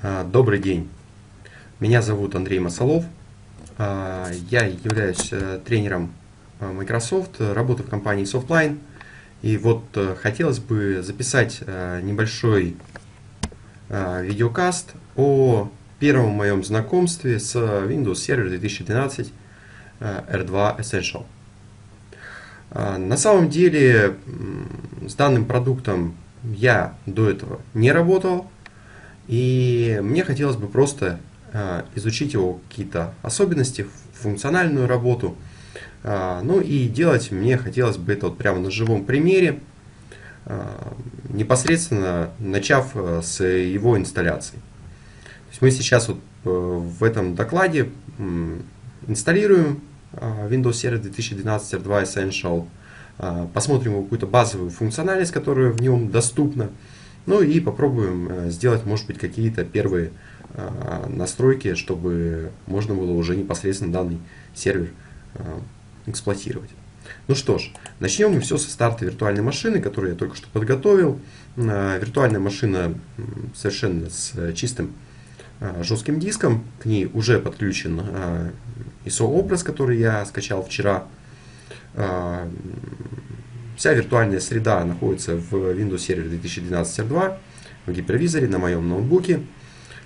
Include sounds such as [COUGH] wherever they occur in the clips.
А, добрый день. Меня зовут Андрей Масолов. А, я являюсь э, тренером э, Microsoft, работаю в компании Softline. И вот э, хотелось бы записать небольшой видеокаст о первом моем знакомстве с Windows Server 2012 R2 Essential. На самом деле с данным продуктом я до этого не работал, и мне хотелось бы просто э, изучить его какие-то особенности, функциональную работу. Э, ну и делать мне хотелось бы это вот прямо на живом примере, э, непосредственно начав с его инсталляции. То есть мы сейчас вот в этом докладе инсталируем Windows Server 2012 R2 Essential, посмотрим какую-то базовую функциональность, которая в нем доступна, ну и попробуем э, сделать, может быть, какие-то первые э, настройки, чтобы можно было уже непосредственно данный сервер э, эксплуатировать. Ну что ж, начнем мы все со старта виртуальной машины, которую я только что подготовил. Виртуальная машина совершенно с чистым жестким диском. К ней уже подключен ISO-образ, который я скачал вчера. Вся виртуальная среда находится в Windows Server 2012 R2 в гипервизоре на моем ноутбуке.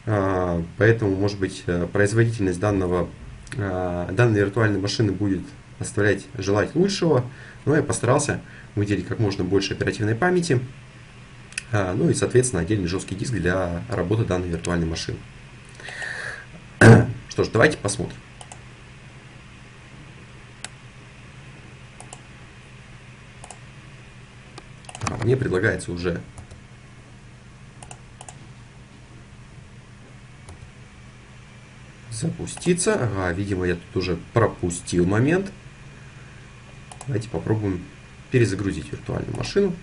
А, поэтому, может быть, э, производительность данного, а, данной виртуальной машины будет оставлять желать лучшего. Но я постарался выделить как можно больше оперативной памяти. А, ну и, соответственно, отдельный жесткий диск для работы данной виртуальной машины. [CLEARS THROAT] Что ж, давайте посмотрим. Мне предлагается уже запуститься. Ага, видимо, я тут уже пропустил момент. Давайте попробуем перезагрузить виртуальную машину.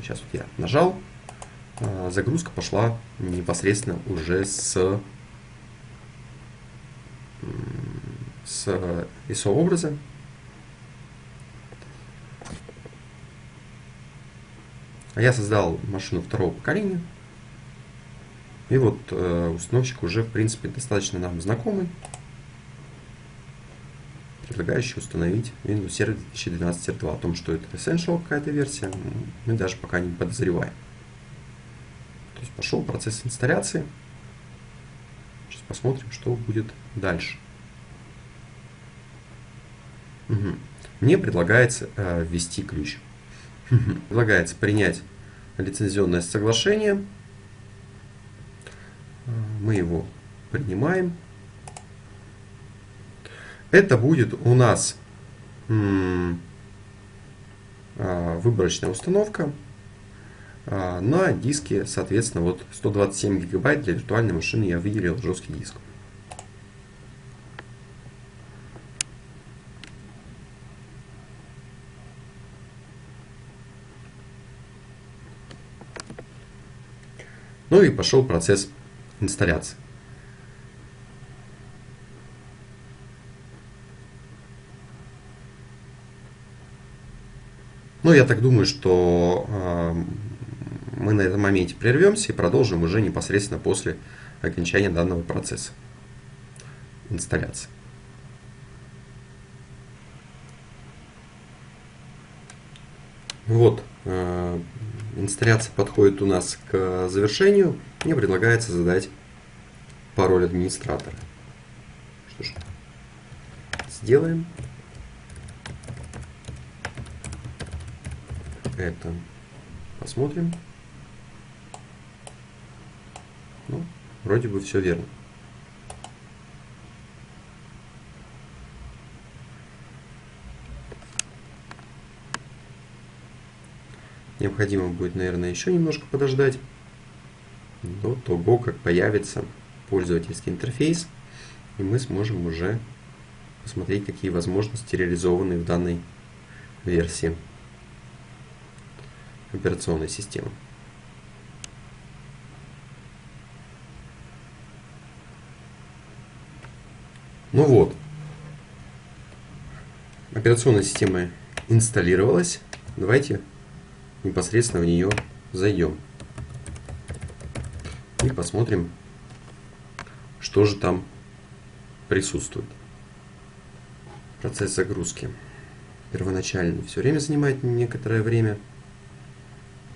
Сейчас вот я нажал. А, загрузка пошла непосредственно уже с, с ISO образа. Я создал машину второго поколения. И вот э, установщик уже, в принципе, достаточно нам знакомый, предлагающий установить Windows Server 2012 R2. О том, что это Essential какая-то версия, мы даже пока не подозреваем. То есть пошел процесс инсталляции. Сейчас посмотрим, что будет дальше. Угу. Мне предлагается э, ввести ключ. Предлагается принять лицензионное соглашение. Мы его принимаем. Это будет у нас а, выборочная установка а, на диске, соответственно, вот 127 гигабайт для виртуальной машины я выделил жесткий диск. Ну и пошел процесс инсталляции. Ну, я так думаю, что э, мы на этом моменте прервемся и продолжим уже непосредственно после окончания данного процесса инсталляции. Вот, э, инсталляция подходит у нас к завершению. Мне предлагается задать пароль администратора. Что ж, сделаем. Это посмотрим. Ну, вроде бы все верно. Необходимо будет, наверное, еще немножко подождать до того, как появится пользовательский интерфейс, и мы сможем уже посмотреть, какие возможности реализованы в данной версии операционной системы. Ну вот, операционная система инсталлировалась. Давайте непосредственно в нее зайдем. И посмотрим, что же там присутствует. Процесс загрузки первоначальный все время занимает некоторое время.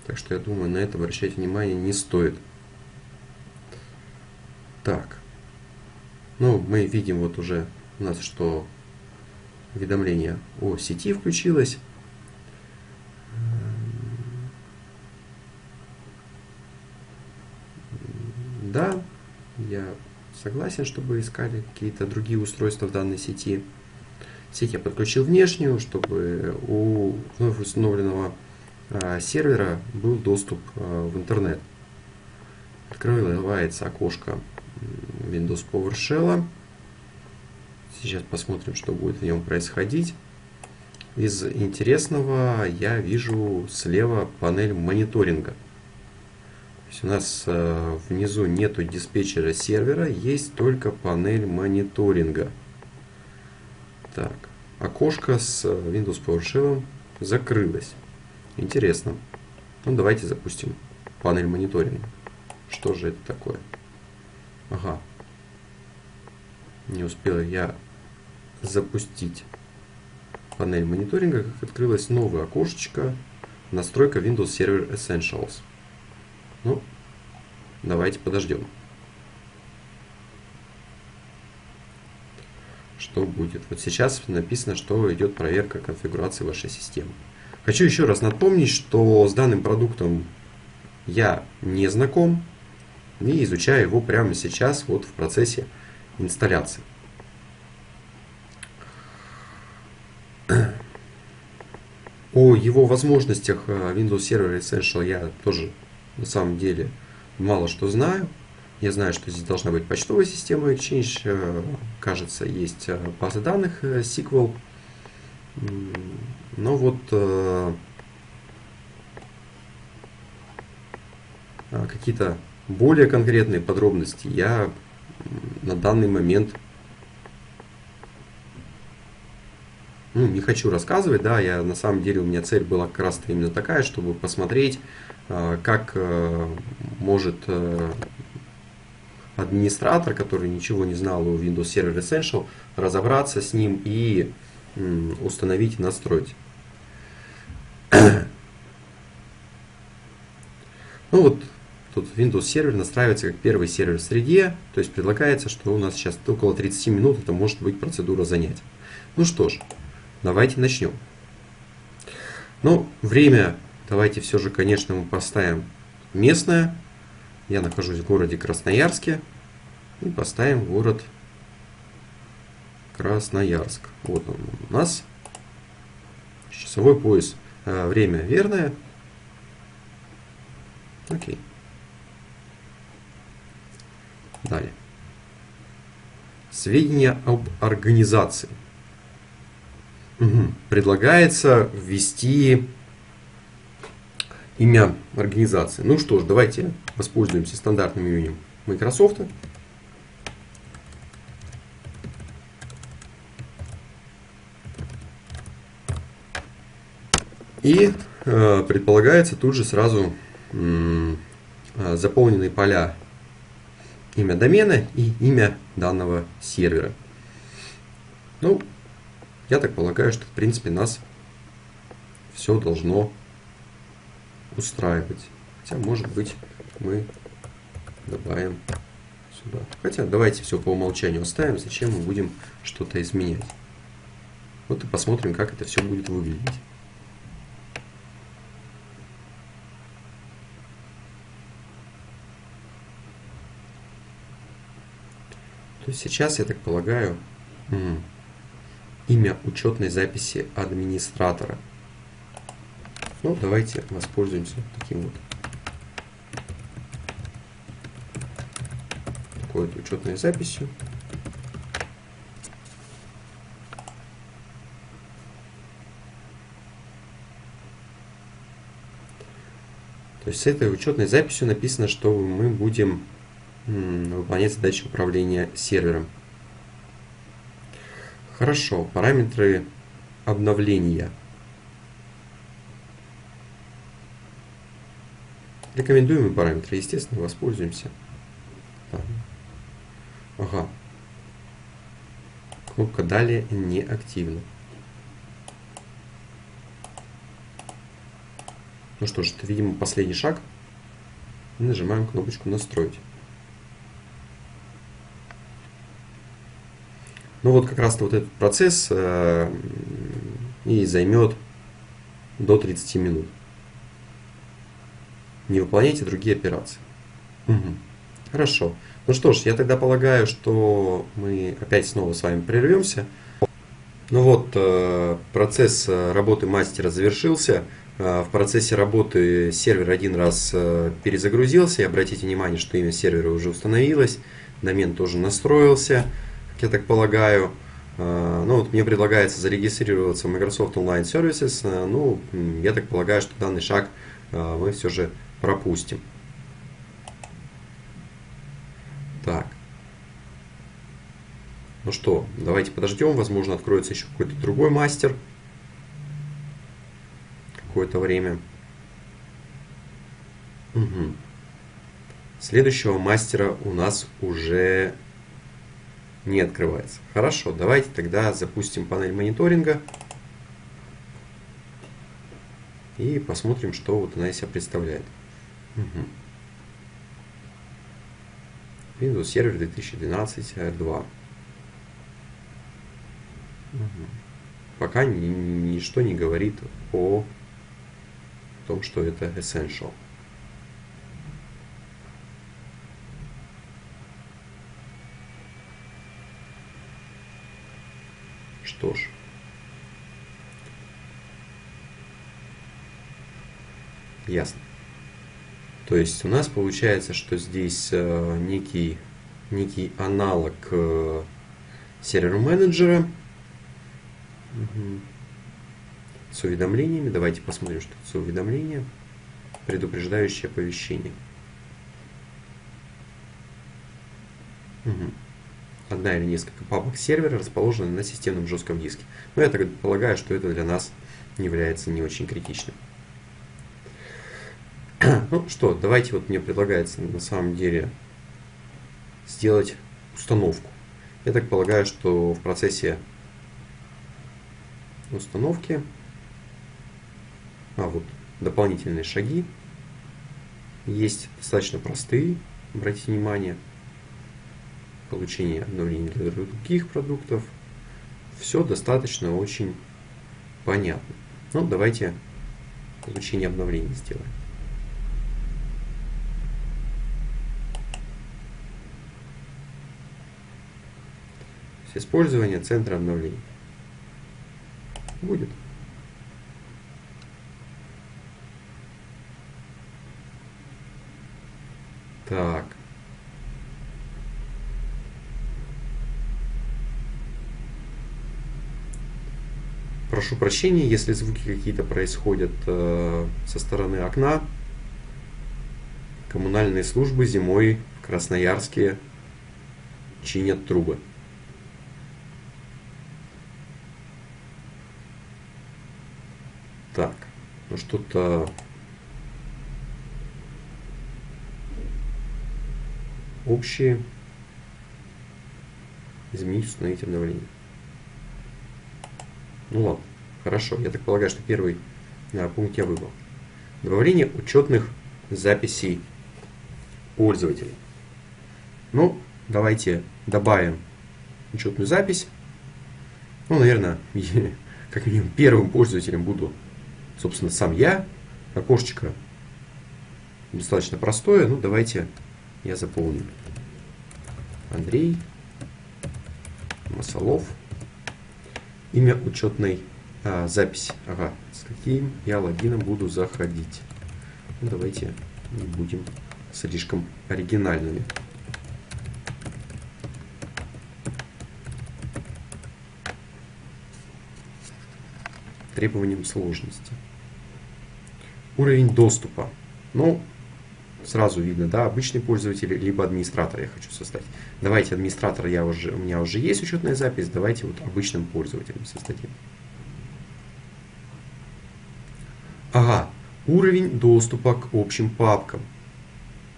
Так что я думаю, на это обращать внимание не стоит. Так. Ну, мы видим вот уже у нас, что уведомление о сети включилось. Да, я согласен, чтобы искали какие-то другие устройства в данной сети. Сеть я подключил внешнюю, чтобы у вновь установленного а, сервера был доступ а, в интернет. Открывается окошко Windows PowerShell. Сейчас посмотрим, что будет в нем происходить. Из интересного я вижу слева панель мониторинга. Есть у нас э, внизу нету диспетчера сервера, есть только панель мониторинга. Так, окошко с Windows PowerShell закрылось. Интересно. Ну, давайте запустим панель мониторинга. Что же это такое? Ага. Не успел я запустить панель мониторинга, как открылось новое окошечко настройка Windows Server Essentials. Ну, давайте подождем. Что будет? Вот сейчас написано, что идет проверка конфигурации вашей системы. Хочу еще раз напомнить, что с данным продуктом я не знаком и изучаю его прямо сейчас вот в процессе инсталляции. О его возможностях э, Windows Server Essential я тоже на самом деле мало что знаю. Я знаю, что здесь должна быть почтовая система Exchange. Э, кажется, есть э, база данных SQL. Но вот какие-то более конкретные подробности я на данный момент ну, не хочу рассказывать, да, я на самом деле у меня цель была как раз именно такая, чтобы посмотреть, а, как э, может э, администратор, который ничего не знал о Windows Server Essential, разобраться с ним и установить и настроить. [COUGHS] Ну вот, тут Windows сервер настраивается как первый сервер в среде, то есть предлагается, что у нас сейчас около 30 минут, это может быть процедура занятия. Ну что ж, Давайте начнем. Ну, время давайте все же, конечно, мы поставим местное. Я нахожусь в городе Красноярске. И поставим город Красноярск. Вот он у нас. Часовой пояс. А, время верное. Окей. Далее. Сведения об организации. Угу. Предлагается ввести имя организации. Ну что ж, давайте воспользуемся стандартным именем Microsoft. И э, предполагается тут же сразу э, заполненные поля имя домена и имя данного сервера. Ну, я так полагаю, что в принципе нас все должно устраивать. Хотя, может быть, мы добавим сюда. Хотя, давайте все по умолчанию оставим. Зачем мы будем что-то изменять? Вот и посмотрим, как это все будет выглядеть. То есть сейчас, я так полагаю, имя учетной записи администратора. Ну, давайте воспользуемся таким вот такой вот учетной записью. То есть с этой учетной записью написано, что мы будем выполнять задачи управления сервером. Хорошо, параметры обновления. Рекомендуемые параметры, естественно, воспользуемся. Ага. Кнопка «Далее» не активна. Ну что ж, это, видимо, последний шаг. И нажимаем кнопочку «Настроить». Ну вот как раз вот этот процесс э, и займет до 30 минут. Не выполняйте другие операции. Угу. Хорошо. Ну что ж, я тогда полагаю, что мы опять снова с вами прервемся. Ну вот, э, процесс э, работы мастера завершился. Э, в процессе работы сервер один раз перезагрузился. И обратите внимание, что имя сервера уже установилось. Домен тоже настроился я так полагаю. Ну вот мне предлагается зарегистрироваться в Microsoft Online Services. Ну, я так полагаю, что данный шаг мы все же пропустим. Так. Ну что, давайте подождем. Возможно, откроется еще какой-то другой мастер. Какое-то время. Угу. Следующего мастера у нас уже не открывается. Хорошо, давайте тогда запустим панель мониторинга. И посмотрим, что вот она из себя представляет. Угу. Windows Server 2012 R2. Угу. Пока ни, ничто не говорит о том, что это Essential. Что ж. Ясно. То есть у нас получается, что здесь э, некий, некий аналог э, сервер менеджера угу. с уведомлениями. Давайте посмотрим, что это за уведомление. Предупреждающее оповещение. Угу одна или несколько папок сервера расположены на системном жестком диске. Но я так полагаю, что это для нас является не очень критичным. Ну что, давайте вот мне предлагается на самом деле сделать установку. Я так полагаю, что в процессе установки, а вот дополнительные шаги есть достаточно простые, обратите внимание – получение обновлений для других продуктов. Все достаточно очень понятно. Ну, давайте получение обновлений сделаем. Использование центра обновлений. Будет. Так. Прошу прощения, если звуки какие-то происходят э, со стороны окна. Коммунальные службы зимой в Красноярске чинят трубы. Так, ну что-то общее. Изменить, установить обновление. Ну ладно, хорошо. Я так полагаю, что первый а, пункт я выбрал. Добавление учетных записей пользователей. Ну, давайте добавим учетную запись. Ну, наверное, [LAUGHS] как минимум первым пользователем буду, собственно, сам я. Окошечко достаточно простое. Ну, давайте я заполню. Андрей Масолов. Имя учетной а, записи. Ага, с каким я логином буду заходить. Ну, давайте не будем слишком оригинальными. Требованием сложности. Уровень доступа. Ну, сразу видно, да, обычный пользователь, либо администратор я хочу создать. Давайте администратор, я уже, у меня уже есть учетная запись, давайте вот обычным пользователем создадим. Ага, Уровень доступа к общим папкам.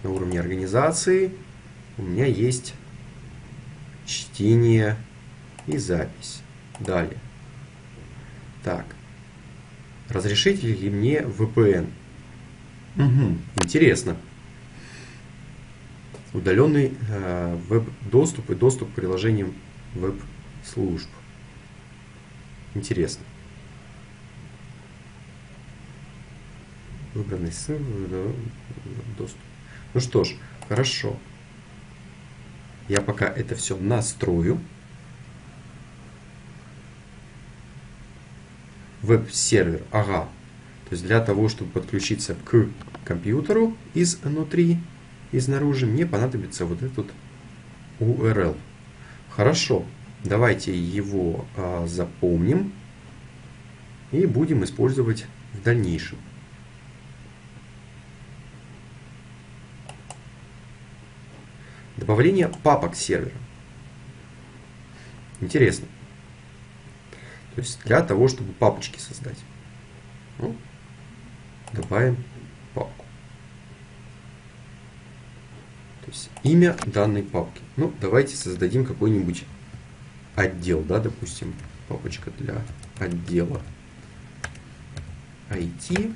На уровне организации у меня есть чтение и запись. Далее. Так. Разрешите ли мне VPN? Угу. Интересно. Удаленный э, веб-доступ и доступ к приложениям веб-служб. Интересно. Выбранный ссылка, доступ. Ну что ж, хорошо. Я пока это все настрою. Веб-сервер, ага. То есть для того, чтобы подключиться к компьютеру изнутри, изнаружи, мне понадобится вот этот URL. Хорошо, давайте его а, запомним и будем использовать в дальнейшем. Добавление папок сервера. Интересно. То есть для того, чтобы папочки создать. Ну, добавим папку. То есть имя данной папки. Ну, давайте создадим какой-нибудь отдел, да, допустим, папочка для отдела IT.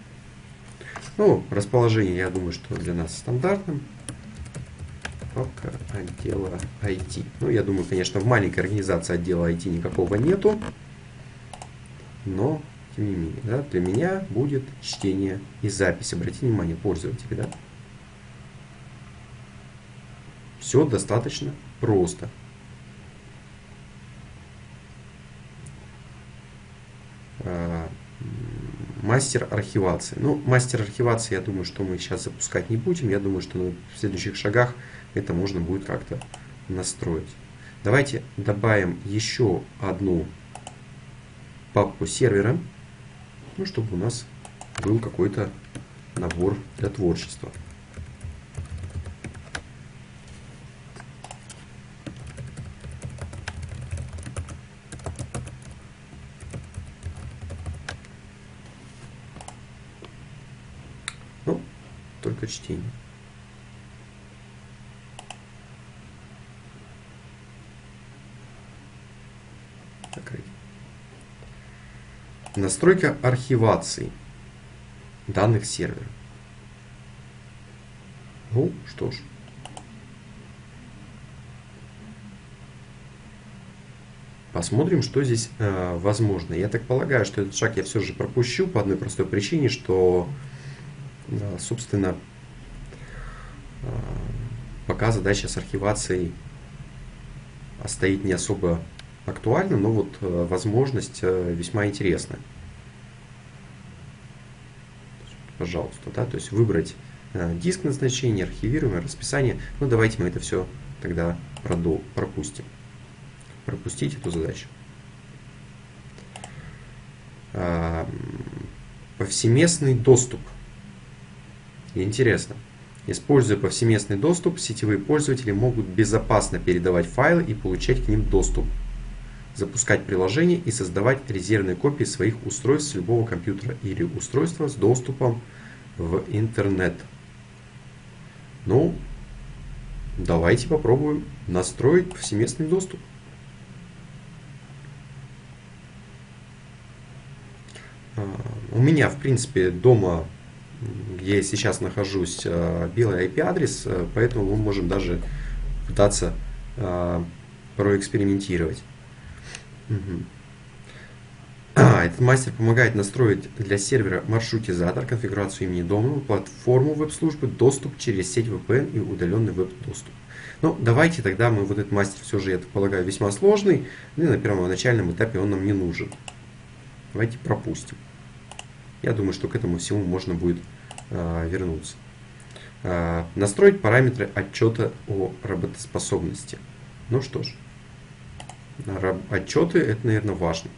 Ну, расположение, я думаю, что для нас стандартным папка отдела IT. Ну, я думаю, конечно, в маленькой организации отдела IT никакого нету. Но, тем не менее, да, для меня будет чтение и запись. Обратите внимание, пользователи, да. Все достаточно просто. А, мастер архивации. Ну, мастер архивации, я думаю, что мы сейчас запускать не будем. Я думаю, что в следующих шагах это можно будет как-то настроить. Давайте добавим еще одну папку сервера, ну, чтобы у нас был какой-то набор для творчества. Ну, только чтение. Настройка архивации данных сервера. Ну, что ж. Посмотрим, что здесь э, возможно. Я так полагаю, что этот шаг я все же пропущу по одной простой причине, что, э, собственно, э, пока задача с архивацией стоит не особо актуально, но вот э, возможность э, весьма интересная. Пожалуйста, да, то есть выбрать э, диск назначения, архивируемое расписание. Ну, давайте мы это все тогда пропустим. Пропустить эту задачу. Повсеместный доступ. Интересно. Используя повсеместный доступ, сетевые пользователи могут безопасно передавать файлы и получать к ним доступ запускать приложения и создавать резервные копии своих устройств с любого компьютера или устройства с доступом в интернет. Ну, давайте попробуем настроить повсеместный доступ. А, у меня, в принципе, дома, где я сейчас нахожусь, а, белый IP-адрес, а, поэтому мы можем даже пытаться проэкспериментировать. Этот мастер помогает настроить для сервера маршрутизатор, конфигурацию имени дома, платформу веб-службы, доступ через сеть VPN и удаленный веб-доступ. Ну, давайте тогда мы вот этот мастер все же, я так полагаю, весьма сложный, ну и на первоначальном этапе он нам не нужен. Давайте пропустим. Я думаю, что к этому всему можно будет э, вернуться. Э, настроить параметры отчета о работоспособности. Ну что ж отчеты, это, наверное, важно.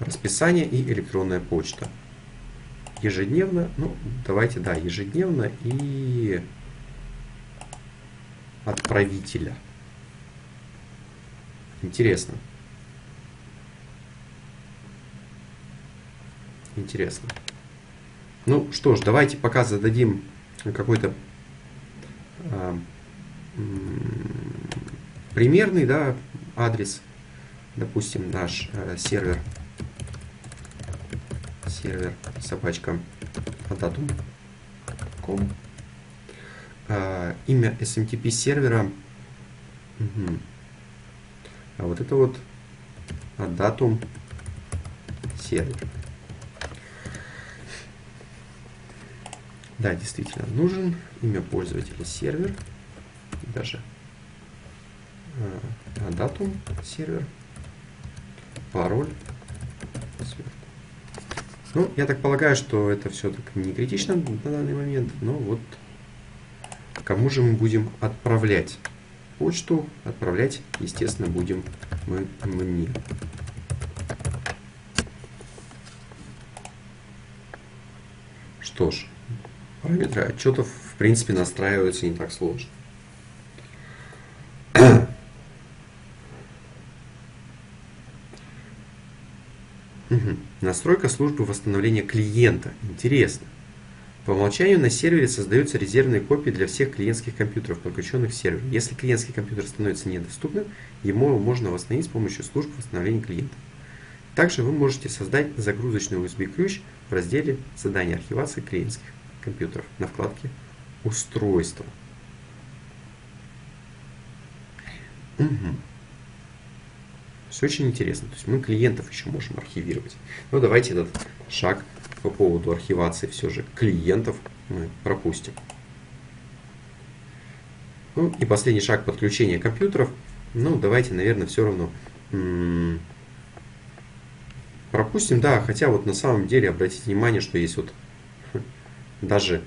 Расписание и электронная почта. Ежедневно, ну, давайте, да, ежедневно и отправителя. Интересно. Интересно. Ну что ж, давайте пока зададим какой-то а, примерный да, адрес. Допустим, наш а, сервер сервер собачка datum.com а, имя SMTP сервера угу. а вот это вот datum сервер Да, действительно нужен имя пользователя сервер, даже э, датум сервер, пароль. Ну, я так полагаю, что это все так не критично на данный момент, но вот кому же мы будем отправлять почту, отправлять, естественно, будем мы мне. Что ж, Параметры отчетов, в принципе, настраиваются не так сложно. Настройка службы восстановления клиента. Интересно. По умолчанию на сервере создаются резервные копии для всех клиентских компьютеров, подключенных к серверу. Если клиентский компьютер становится недоступным, ему можно восстановить с помощью службы восстановления клиента. Также вы можете создать загрузочный USB-ключ в разделе «Задание архивации клиентских» компьютеров на вкладке «Устройство». Угу. Все очень интересно. То есть мы клиентов еще можем архивировать. Но давайте этот шаг по поводу архивации все же клиентов мы пропустим. Ну и последний шаг подключения компьютеров. Ну давайте, наверное, все равно пропустим. Да, хотя вот на самом деле обратите внимание, что есть вот [LAUGHS] даже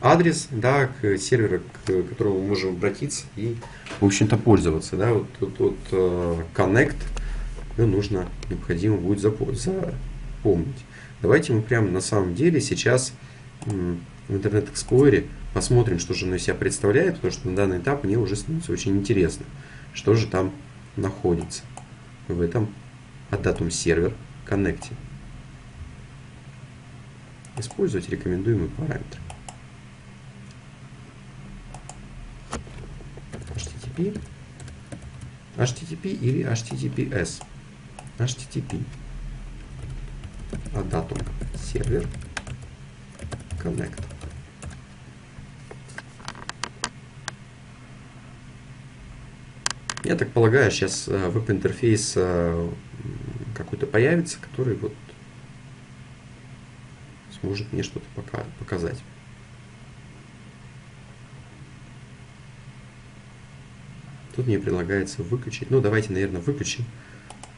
адрес, да, к серверу, к которому мы можем обратиться и, в общем-то, пользоваться, да, вот тут вот, вот, connect, ну, нужно, необходимо будет запомнить. Давайте мы прямо на самом деле сейчас в Internet Explorer посмотрим, что же оно из себя представляет, потому что на данный этап мне уже становится очень интересно, что же там находится в этом Adatum сервер коннекте использовать рекомендуемые параметры. HTTP, HTTP или HTTPS. HTTP. А датум сервер connect. Я так полагаю, сейчас э, веб-интерфейс э, какой-то появится, который вот сможет мне что-то показать. Тут мне предлагается выключить. Ну, давайте, наверное, выключим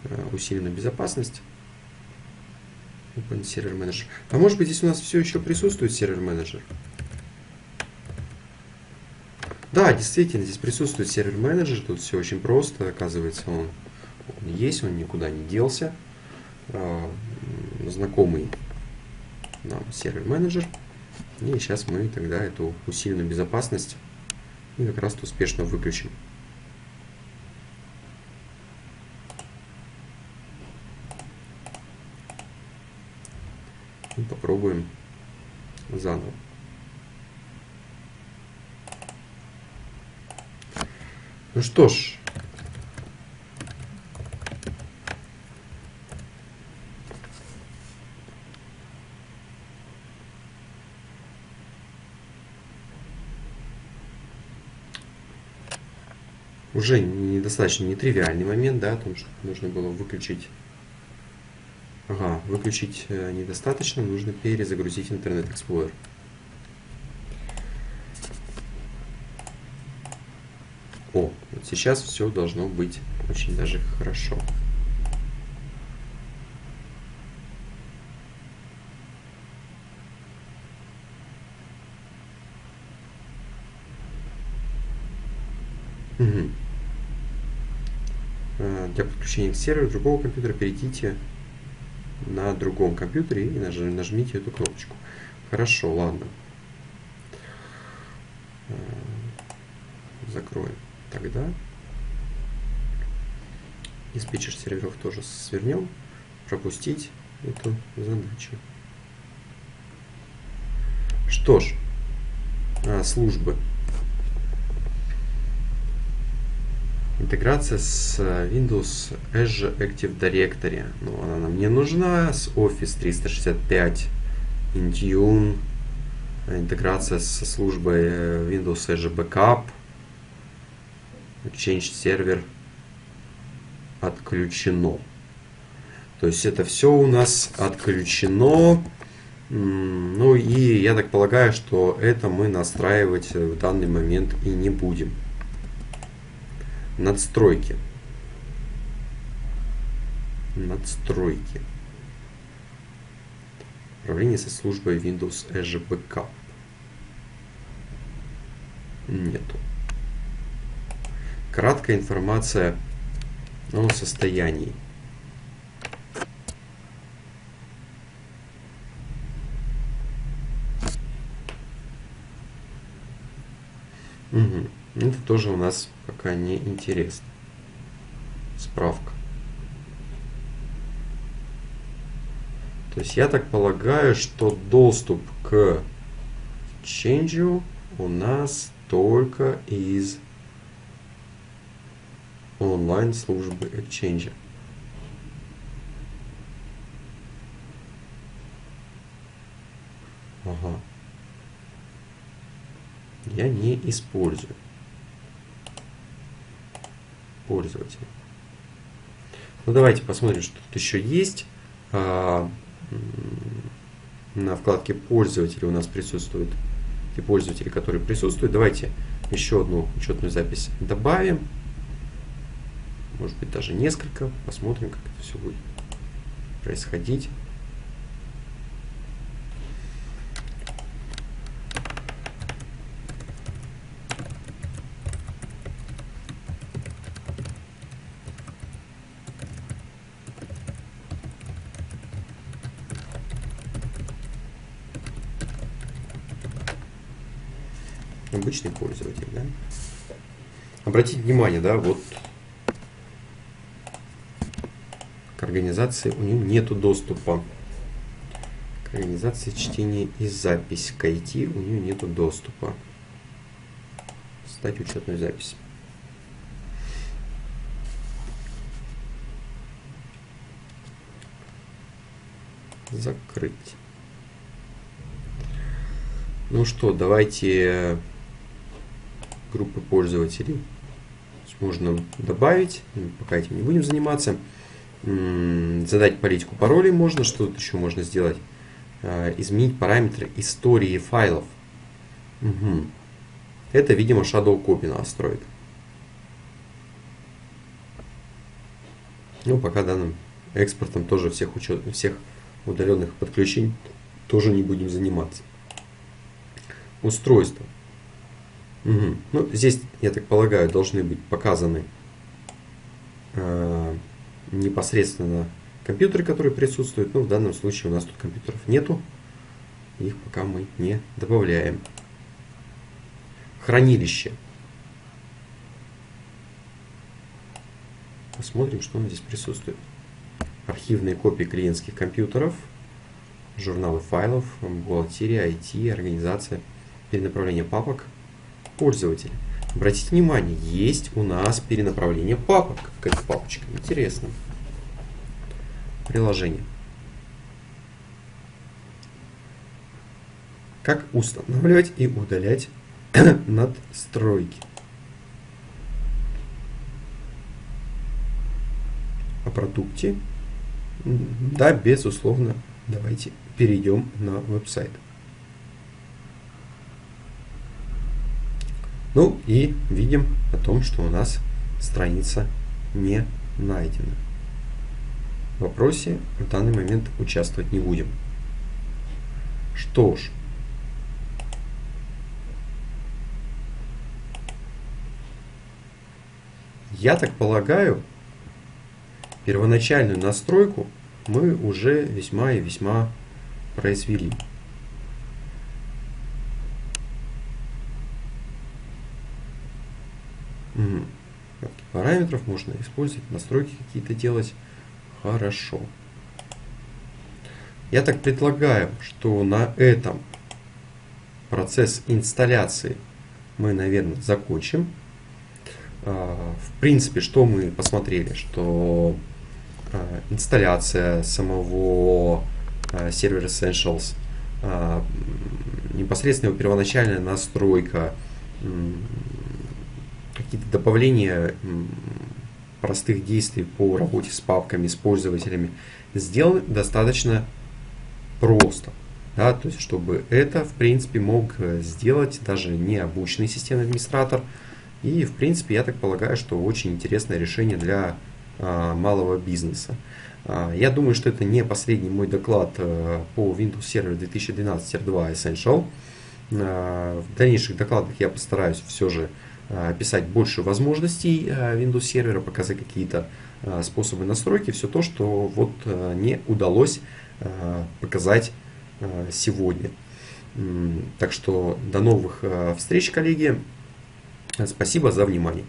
э, усиленную безопасность. Open Server Manager. А может быть, здесь у нас все еще присутствует сервер менеджер? Да, действительно, здесь присутствует сервер менеджер. Тут все очень просто. Оказывается, он, он есть, он никуда не делся. Э, знакомый нам сервер-менеджер. И сейчас мы тогда эту усиленную безопасность и как раз успешно выключим. И попробуем заново. Ну что ж, уже недостаточно нетривиальный момент, да, о том, что нужно было выключить. Выключить э, недостаточно, нужно перезагрузить Internet Explorer. О, вот сейчас все должно быть очень даже хорошо. Угу. Для подключения к серверу другого компьютера перейдите на другом компьютере и нажмите эту кнопочку. Хорошо, ладно. Э, закроем. Тогда диспетчер серверов тоже свернем. Пропустить эту задачу. Что ж, а, службы. Интеграция с Windows Azure Active Directory. Ну, она нам не нужна. С Office 365, Intune. Интеграция со службой э, Windows Azure Backup. Exchange сервер отключено. То есть это все у нас отключено. Ну и я так полагаю, что это мы настраивать в данный момент и не будем. Надстройки. Надстройки. Управление со службой Windows Azure Backup. Нету. Краткая информация о состоянии. Угу. Это тоже у нас пока не интересно. Справка. То есть я так полагаю, что доступ к Change у нас только из онлайн службы Exchange. Ага. Я не использую пользователя. Ну давайте посмотрим, что тут еще есть. А, на вкладке пользователи у нас присутствуют те пользователи, которые присутствуют. Давайте еще одну учетную запись добавим может быть даже несколько. Посмотрим, как это все будет происходить. Обычный пользователь, да? Обратите внимание, да, вот организации у него нету доступа. К организации чтения и запись. К IT у нее нету доступа. Стать учетную запись. Закрыть. Ну что, давайте группы пользователей можно добавить. Пока этим не будем заниматься задать политику паролей можно, что тут еще можно сделать? А, изменить параметры истории файлов. Угу. Это, видимо, Shadow Copy настроит. Ну, пока данным экспортом тоже всех, учет, всех удаленных подключений тоже не будем заниматься. Устройство. Угу. Ну, здесь, я так полагаю, должны быть показаны э, непосредственно компьютеры, которые присутствуют. Но в данном случае у нас тут компьютеров нету. Их пока мы не добавляем. Хранилище. Посмотрим, что у нас здесь присутствует. Архивные копии клиентских компьютеров, журналы файлов, бухгалтерия, IT, организация, перенаправление папок, пользователь. Обратите внимание, есть у нас перенаправление папок к этой папочке. Интересно. Приложение. Как устанавливать и удалять [CLEARS THROAT] надстройки. О продукте. Да, безусловно. Давайте перейдем на веб-сайт. Ну и видим о том, что у нас страница не найдена. В вопросе в данный момент участвовать не будем. Что ж, я так полагаю, первоначальную настройку мы уже весьма и весьма произвели. Параметров можно использовать, настройки какие-то делать. Хорошо. Я так предлагаю, что на этом процесс инсталляции мы, наверное, закончим. В принципе, что мы посмотрели, что инсталляция самого сервера Essentials, непосредственно первоначальная настройка, какие-то добавления простых действий по работе с папками, с пользователями сделаны достаточно просто. Да, то есть, чтобы это, в принципе, мог сделать даже необученный системный администратор. И, в принципе, я так полагаю, что очень интересное решение для а, малого бизнеса. А, я думаю, что это не последний мой доклад а, по Windows Server 2012 R2 Essential. А, в дальнейших докладах я постараюсь все же а, описать больше возможностей а, Windows сервера, показать какие-то способы настройки, все то, что вот не удалось показать сегодня. Так что до новых встреч, коллеги. Спасибо за внимание.